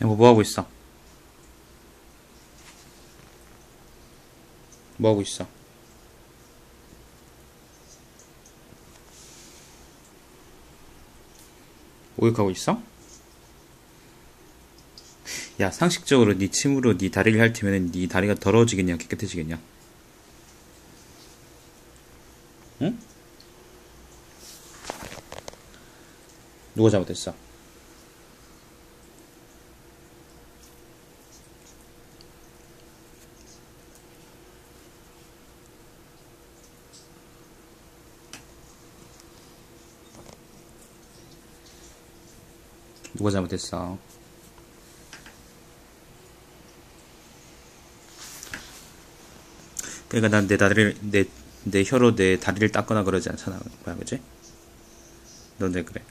여보 뭐 하고 있어? 뭐 하고 있어? 목욕하고 있어? 야 상식적으로 네 침으로 네 다리를 핥으면 네 다리가 더러워지겠냐 깨끗해지겠냐? 응? 누가 잘못했어? 누가 잘못했어? 그러니까 난 내 다리를 내 내 혀로 내 다리를 닦거나 그러지 않잖아, 뭐야, 그지? 넌왜 그래?